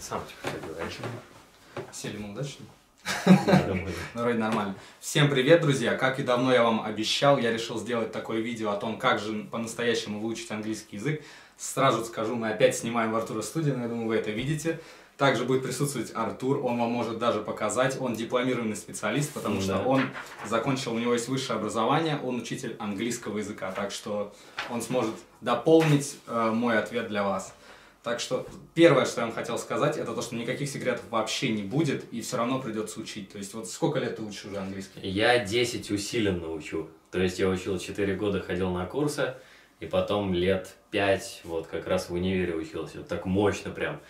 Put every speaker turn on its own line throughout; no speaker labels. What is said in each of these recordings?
Сам типа так говоришь.
Сели мы удачно? Ну, вроде нормально. Всем привет, друзья! Как и давно я вам обещал, я решил сделать такое видео о том, как же по-настоящему выучить английский язык. Сразу скажу, мы опять снимаем в Артура студии, но я думаю, вы это видите. Также будет присутствовать Артур, он вам может даже показать. Он дипломированный специалист, потому что он закончил, у него есть высшее образование, он учитель английского языка, так что он сможет дополнить э, мой ответ для вас. Так что первое, что я вам хотел сказать, это то, что никаких секретов вообще не будет, и все равно придется учить. То есть вот сколько лет ты учишь уже английский?
Я 10 усиленно учу. То есть я учил 4 года, ходил на курсы, и потом лет 5 вот как раз в универе учился. Вот так мощно прям.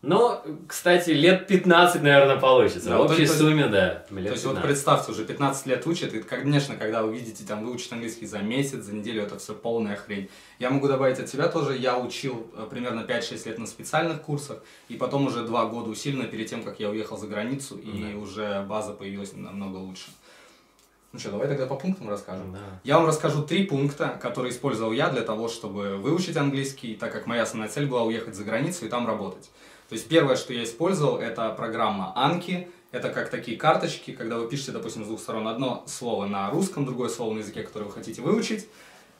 Но, кстати, лет 15, наверное, получится.
Да,
в общей
то
сумме, да. Лет
То есть вот
15.
представьте, уже 15 лет учат, и, конечно, когда вы видите, там, выучить английский за месяц, за неделю, это все полная хрень. Я могу добавить от себя тоже, я учил э, примерно 5-6 лет на специальных курсах, и потом уже 2 года усиленно перед тем, как я уехал за границу, и
Да.
уже база появилась намного лучше. Ну что, давай тогда по пунктам расскажем.
Да.
Я вам расскажу три пункта, которые использовал я для того, чтобы выучить английский, так как моя основная цель была уехать за границу и там работать. То есть первое, что я использовал, это программа Анки. Это как такие карточки, когда вы пишете, допустим, с двух сторон одно слово на русском, другое слово на языке, который вы хотите выучить.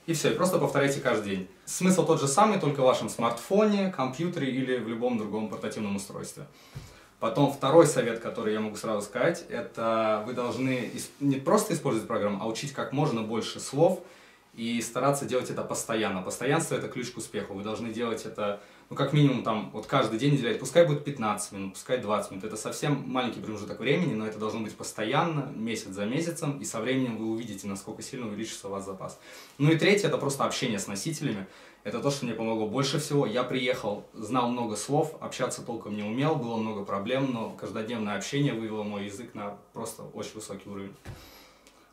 И все, и просто повторяйте каждый день. Смысл тот же самый, только в вашем смартфоне, компьютере или в любом другом портативном устройстве. Потом второй совет, который я могу сразу сказать, это вы должны не просто использовать программу, а учить как можно больше слов и стараться делать это постоянно. Постоянство это ключ к успеху. Вы должны делать это, ну, как минимум, там, вот каждый день уделять. Пускай будет 15 минут, пускай 20 минут. Это совсем маленький промежуток времени, но это должно быть постоянно, месяц за месяцем, и со временем вы увидите, насколько сильно увеличится у вас запас. Ну и третье, это просто общение с носителями. Это то, что мне помогло больше всего. Я приехал, знал много слов, общаться толком не умел, было много проблем, но каждодневное общение вывело мой язык на просто очень высокий уровень.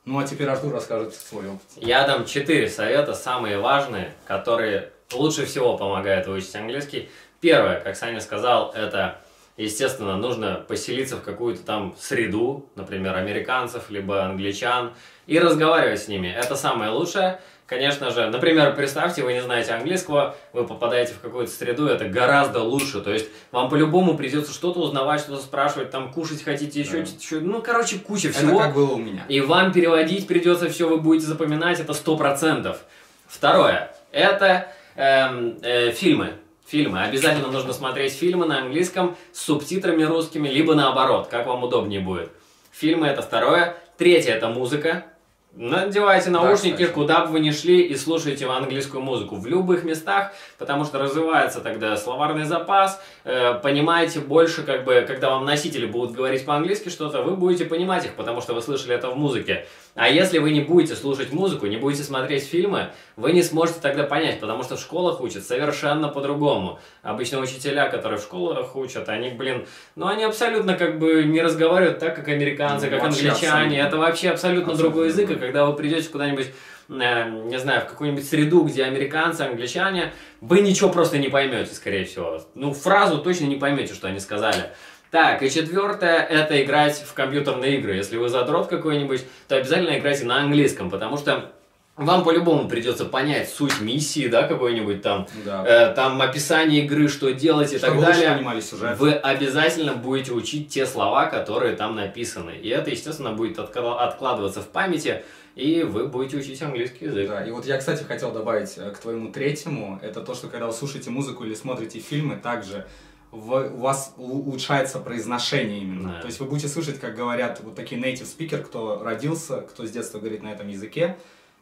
Ну а теперь Артур расскажет свой опыт.
Я дам четыре совета, самые важные, которые лучше всего помогают выучить английский. Первое, как Саня сказал, это, естественно, нужно поселиться в какую-то там среду, например, американцев, либо англичан, и разговаривать с ними. Это самое лучшее. Конечно же, например, представьте, вы не знаете английского, вы попадаете в какую-то среду, это гораздо лучше. То есть вам по-любому придется что-то узнавать, что-то спрашивать, там кушать хотите, еще
Да.
еще- ну, короче, куча
Это
всего.
как было у меня.
И вам переводить придется все, вы будете запоминать, это сто процентов. Второе, это эм, э, фильмы. Фильмы. Обязательно нужно смотреть фильмы на английском с субтитрами русскими, либо наоборот, как вам удобнее будет. Фильмы это второе. Третье это музыка. Надевайте наушники,
кстати.
куда бы вы ни шли, и слушайте английскую музыку в любых местах, потому что развивается тогда словарный запас, э, понимаете больше, как бы, когда вам носители будут говорить по-английски что-то, вы будете понимать их, потому что вы слышали это в музыке. А если вы не будете слушать музыку, не будете смотреть фильмы, вы не сможете тогда понять, потому что в школах учат совершенно по-другому. Обычно учителя, которые в школах учат, они, блин, ну они абсолютно как бы не разговаривают так, как американцы,
Ну,
как англичане.
абсолютно.
Это вообще абсолютно,
Абсолютно
другой язык, и когда вы придете куда-нибудь э, не знаю, в какую-нибудь среду, где американцы, англичане, вы ничего просто не поймете, скорее всего. Ну, фразу точно не поймете, что они сказали. Так, и четвертое, это играть в компьютерные игры. Если вы задрот какой-нибудь, то обязательно играйте на английском, потому что вам по-любому придется понять суть миссии, да, какой-нибудь там,
Да.
э, там описание игры, что делать и
Чтобы
так далее.
сюжет.
Вы обязательно будете учить те слова, которые там написаны. И это, естественно, будет откла- откладываться в памяти, и вы будете учить английский язык.
Да, и вот я, кстати, хотел добавить э, к твоему третьему, это то, что когда вы слушаете музыку или смотрите фильмы, также у вас улучшается произношение именно.
Да.
То есть вы будете слышать, как говорят вот такие native speaker, кто родился, кто с детства говорит на этом языке,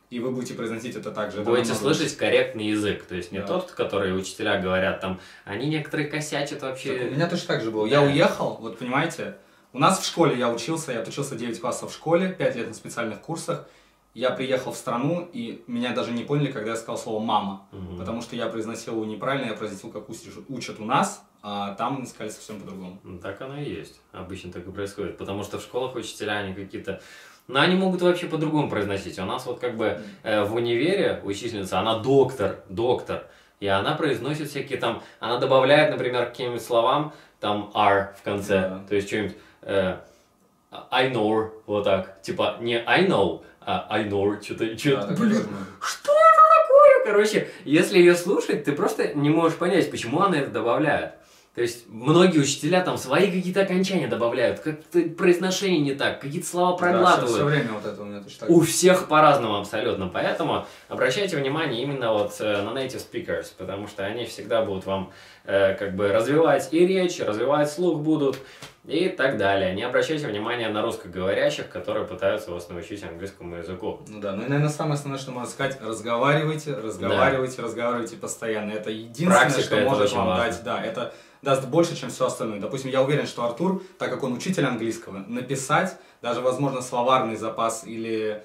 и вы будете произносить это также. Это
Будете
намного
слышать корректный язык. То есть не
Да.
тот, который учителя говорят, там, они некоторые косячат
Так,
вообще.
У меня точно так же было. Я
Да.
уехал, вот понимаете, у нас в школе я учился, я отучился 9 классов в школе, 5 лет на специальных курсах. Я приехал в страну, и меня даже не поняли, когда я сказал слово «мама».
Мгм.
Потому что я произносил его неправильно, я произносил, как учат- у нас, а там сказали совсем по-другому.
Ну, Так оно и есть. Обычно так и происходит. Потому что в школах учителя, они какие-то... Но они могут вообще по-другому произносить. У нас вот как бы э, в универе учительница, она доктор, доктор. И она произносит всякие там... Она добавляет, например, к каким-нибудь словам там R в конце.
Да.
То есть что-нибудь... э, I know, вот так. Типа не I know, а I know, что-то...
Да,
что
так
блин, что это такое? Короче, если ее слушать, ты просто не можешь понять, почему она это добавляет. То есть многие учителя там свои какие-то окончания добавляют, как-то произношение не так, какие-то слова проглатывают. Да,
все, время вот это у меня точно так.
У всех по-разному абсолютно, поэтому обращайте внимание именно вот э, на native speakers, потому что они всегда будут вам э, как бы развивать и речь, развивать слух будут и так далее. Не обращайте внимания на русскоговорящих, которые пытаются вас научить английскому языку.
Ну да, ну и, наверное, самое основное, что можно сказать, разговаривайте, разговаривайте, да. разговаривайте постоянно. Это единственное, Практика что может вам важно. дать, да, это даст больше, чем все остальное. Допустим, я уверен, что Артур, так как он учитель английского, написать даже, возможно, словарный запас или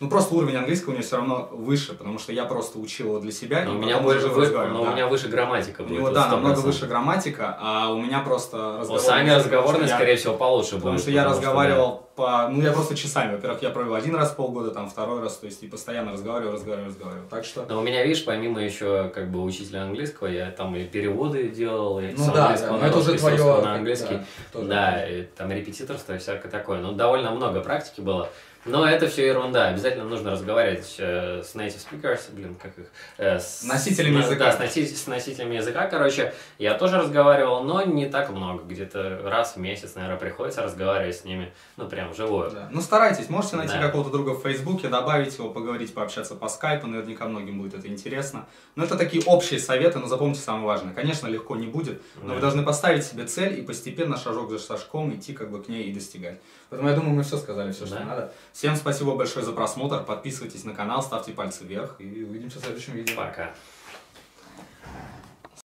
ну, просто уровень английского у него все равно выше, потому что я просто учил его для себя.
Но у меня, больше, вы, но да. у меня выше грамматика
будет. У него, да, намного выше грамматика, а у меня просто
разговор... Сами разговорные, скорее всего, получше
Потому что я разговаривал по... Ну, я просто часами. Во-первых, я провел один раз в полгода, там, второй раз, то есть, и постоянно разговаривал, разговаривал, разговаривал. Так что...
Но у меня, видишь, помимо еще, как бы, учителя английского, я там и переводы делал, и
ну, да, да,
на это уже твое... на английский. Да, да и, там репетиторство и всякое такое. Ну, довольно много практики было. Но это все ерунда. Обязательно нужно разговаривать э, с native speakers, блин, как их...
Э, с носителями
с,
языка.
Да, с, носи, с носителями языка, короче. Я тоже разговаривал, но не так много. Где-то раз в месяц, наверное, приходится разговаривать с ними. Ну, прям вживую.
Да. Ну, старайтесь. Можете найти да. какого-то друга в Фейсбуке, добавить его, поговорить, пообщаться по скайпу. Наверняка многим будет это интересно. Но это такие общие советы, но запомните самое важное. Конечно, легко не будет, но да. вы должны поставить себе цель и постепенно, шажок за шажком, идти как бы к ней и достигать. Поэтому я думаю, мы все сказали, все, что да. надо. Всем спасибо большое за просмотр. Подписывайтесь на канал, ставьте пальцы вверх и увидимся в следующем видео.
Пока.